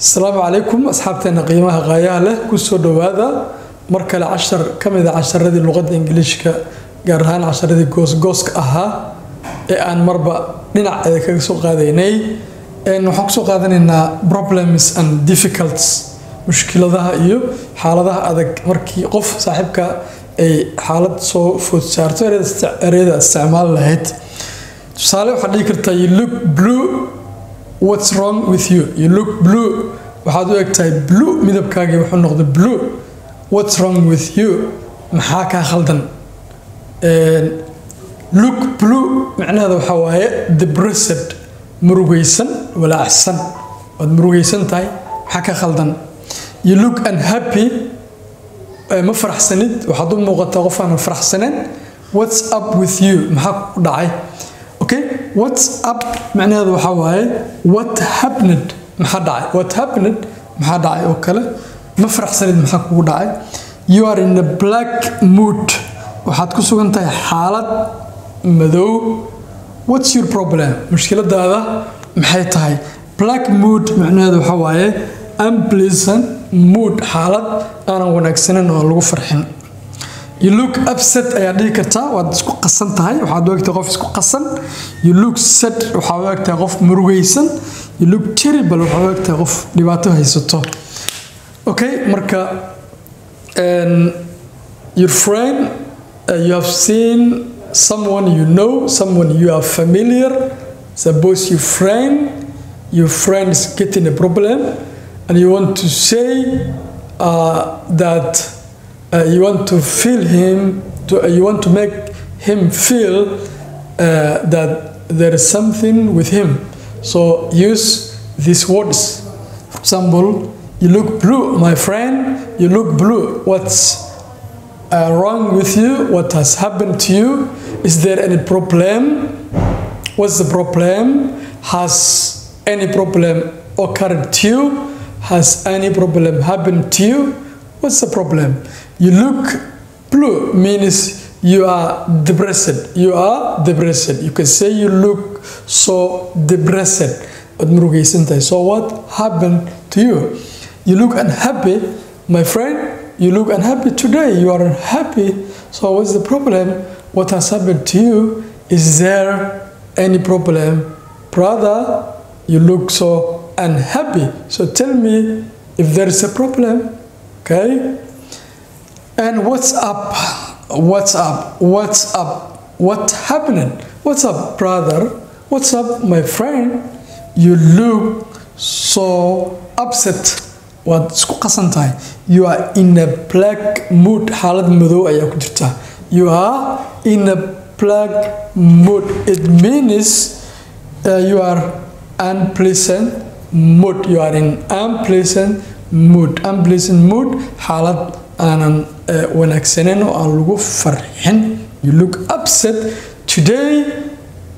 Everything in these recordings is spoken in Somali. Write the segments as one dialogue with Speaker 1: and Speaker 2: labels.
Speaker 1: asalaamu calaykum asxaabteena qiimaha qaayaha leh ku soo dhowaada mar kale cashar ka mid a casharadii luqadda ingiliishka gaar ahaan casharadii goosgooska ahaa ee aan marba dhinaceeda kaga soo qaadaynay. Waxaan ku soo qaadanaynaa problems and difficults mushkiladaha iyo xaaladaha adag. Markii qof saaxiibka ay xaalad soo food saarto ereyada isticmaal lahayd. Tusaale waxaad dhihi kartaa you look blue what's wrong with you? You look blue. Waxaad u egtahay blue midabkaagii wuxuu noqday blue. What's wrong with you? Maxaa kaa khaldan? Look blue. Macnaheeda waxaa waaye depressed murugaysan walaacsan. Waad murugaysan tahay maxaa ka khaldan? You look unhappy. Ma faraxsanid? Waxaad u muuqataa qof aan faraxsaneen. What's up with you? Maxaa ku dhacay okay what's up? Macnaheedu waxaa waaye what happened? Maxaa dhacay? What happened? Maxaa dhacay oo kale? Ma faraxsanid maxaa kugu dhacay? You are in a black mood. Waxaad ku sugan tahay xaalad madow. What's your problem? Mushkiladaada maxay tahay? Black mood macnaheedu waxaa waaye unpleasant mood xaalad aanan wanaagsanin oo lagu farxin you look upset ayaad dhihi kartaa waad isku qasan tahay waxaad u egtahay qof isku qasan. You look sad waxaad u egtahay qof murugaysan. You look terrible waxaad u egtahay qof dhibaato haysato. Okay marka your friend uh, you have seen someone you know someone you are familiar. Suppose your friend. Your friend is getting a problem and you want to say uh, that uh, you want to feel him to, uh, you want to make him feel uh, that there is something with him. So use these words. For example you look blue my friend. You look blue. What's uh, wrong with you? What has happened to you? Is there any problem? What's the problem? Has any problem occurred to you? Has any problem happened to you? What's the problem you look blue means you are depressed. You are depressed. You can say you look so depressed. So what happened to you? You look unhappy my friend. You look unhappy today. You are unhappy. So what's the problem? What has happened to you? Is there any problem? Brother you look so unhappy. So tell me if there is a problem. Okay and what's up? What's up? What's up? What's happening? what's up brother? What's up my friend? You look so upset. Waad isku qasan you are in a black mood. Xaalad madow ayaa you are in a black mood. It means uh, you are unpleasant mood. You are in unpleasant mood. Unpleasant mood xaalad aanan wanaagsaneyn oo aan lagu farxin. You look upset today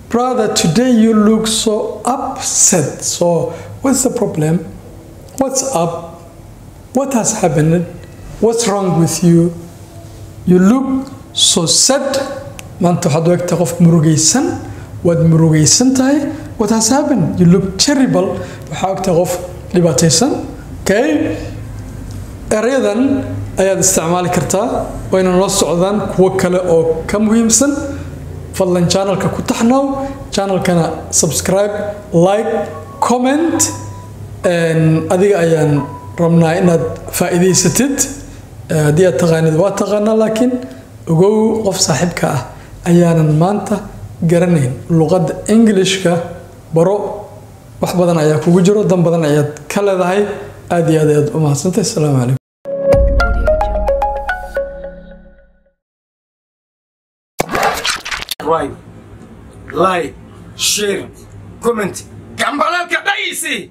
Speaker 1: brother today you look so upset. So what's the problem? What's up? What has happened? What's wrong with you? You look so sad. Maanta waxaad u egtahay qof murugaysan. Waad murugaysan tahay. What has happened? You look terrible. Waxaa ogtahay qof dhibaataysan. Okay. Erayadan ayaad isticmaali kartaa wayna noo socdaan kuwo kale oo ka muhiimsan. Fadlan channelka ku taxnow channelkana subscribe like comment adiga ayaan rabnaa inaad faa'iidaysatid. Haddii aad taqaanid waa taqaanaa laakiin ogow qof saaxiibka ah ayaanan maanta garanayn. Luqadda englishka baro wax badan ayaa kugu jiro dan badan ayaad ka leedahay. Aad iyo aad ayaad u mahadsantahay. Asalaamu calaykum
Speaker 2: right like share comment. Gambalalka dhayisi